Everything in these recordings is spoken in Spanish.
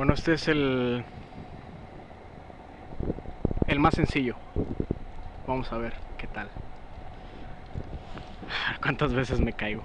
Bueno, este es el el más sencillo. Vamos a ver qué tal. ¿Cuántas veces me caigo?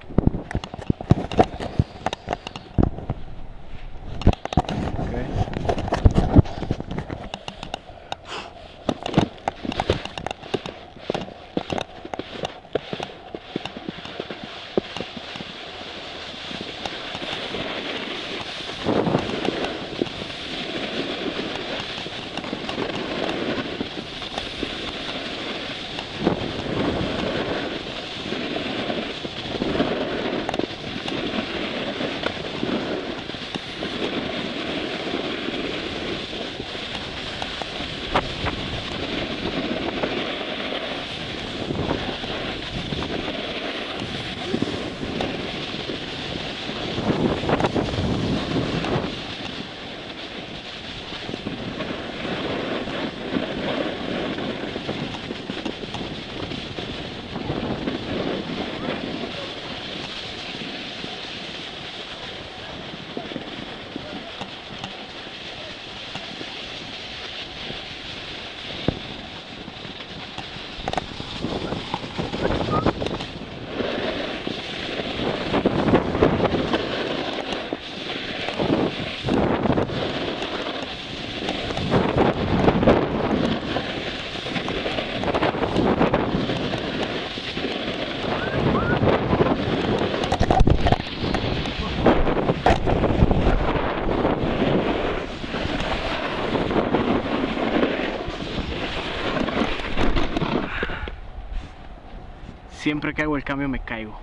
Siempre que hago el cambio me caigo.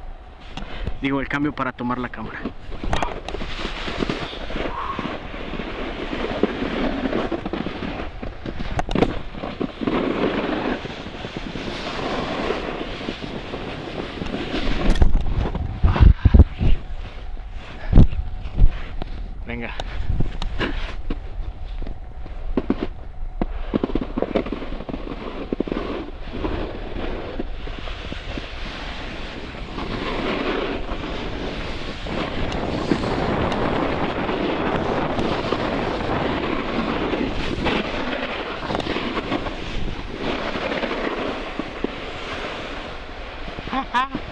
Digo, el cambio para tomar la cámara. Ha ha!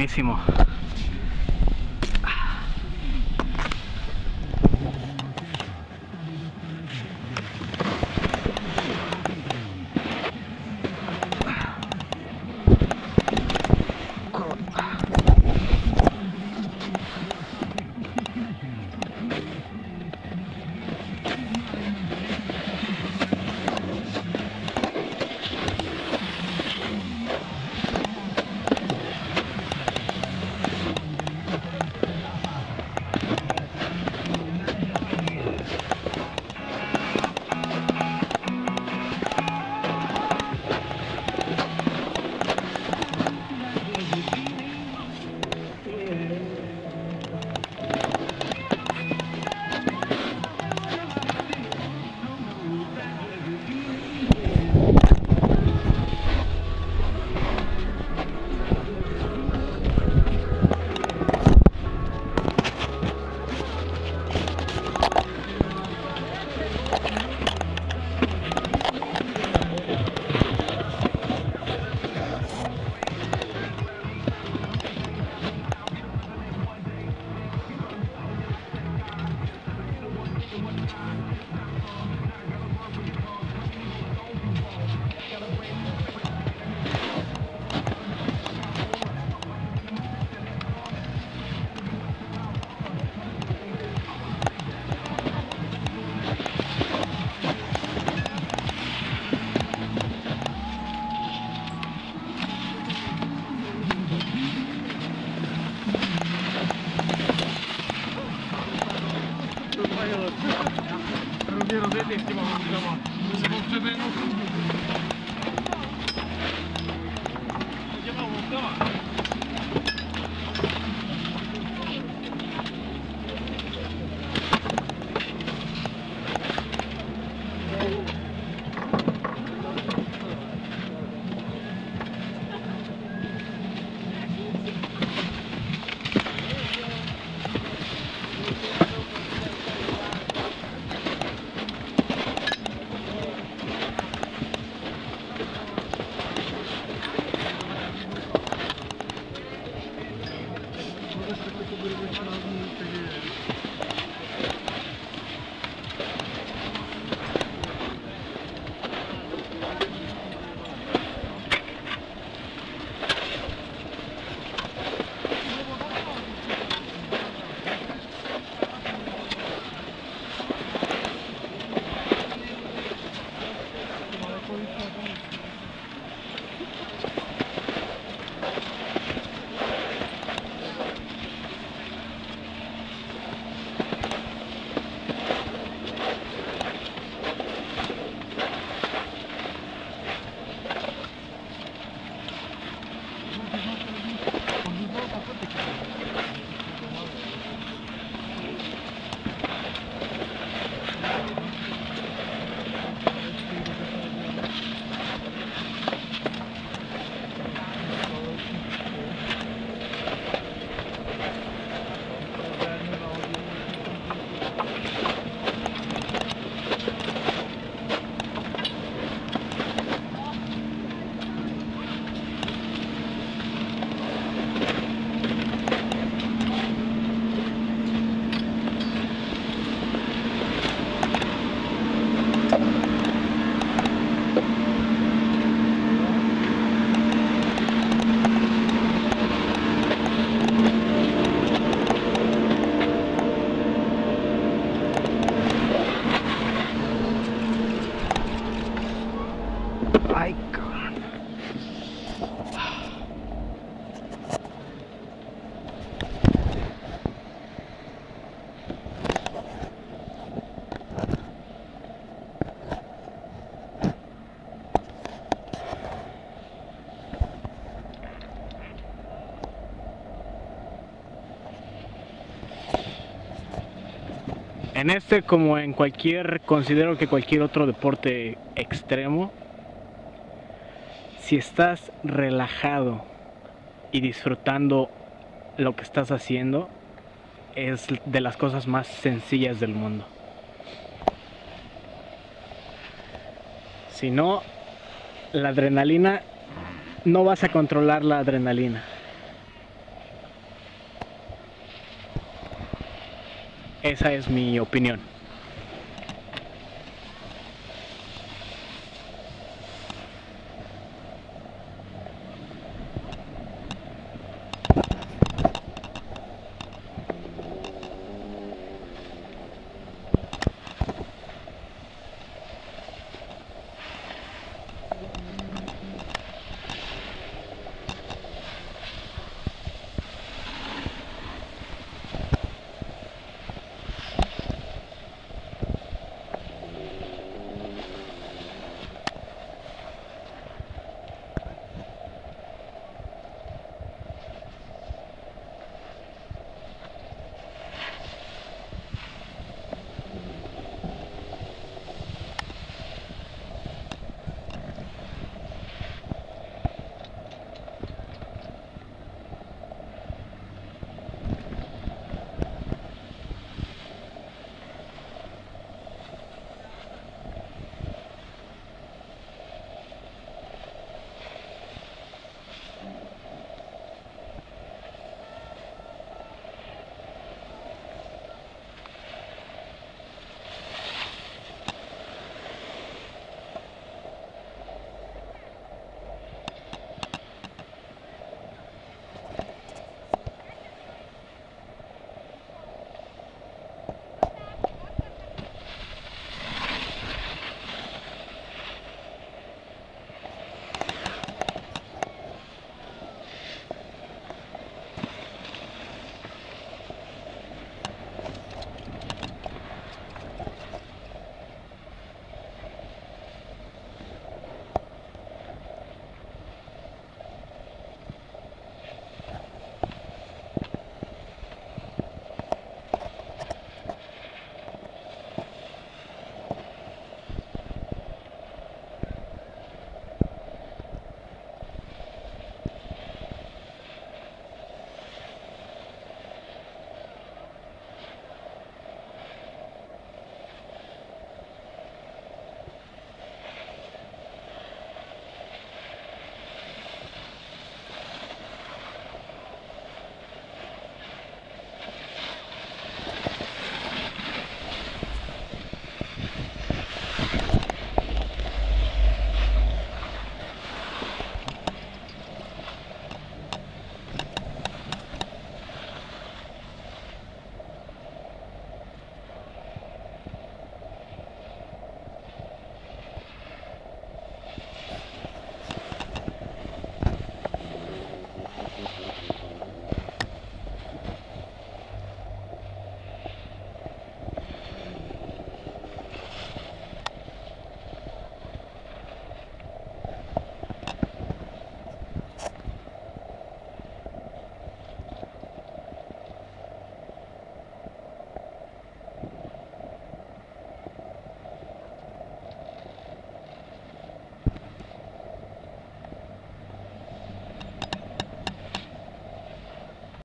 Buenísimo. Będzie rozetek chyba w ogóle. Bo przebiegł. En este, como en cualquier, considero que cualquier otro deporte extremo, si estás relajado y disfrutando lo que estás haciendo, es de las cosas más sencillas del mundo. Si no, la adrenalina, no vas a controlar la adrenalina. Esa es mi opinión.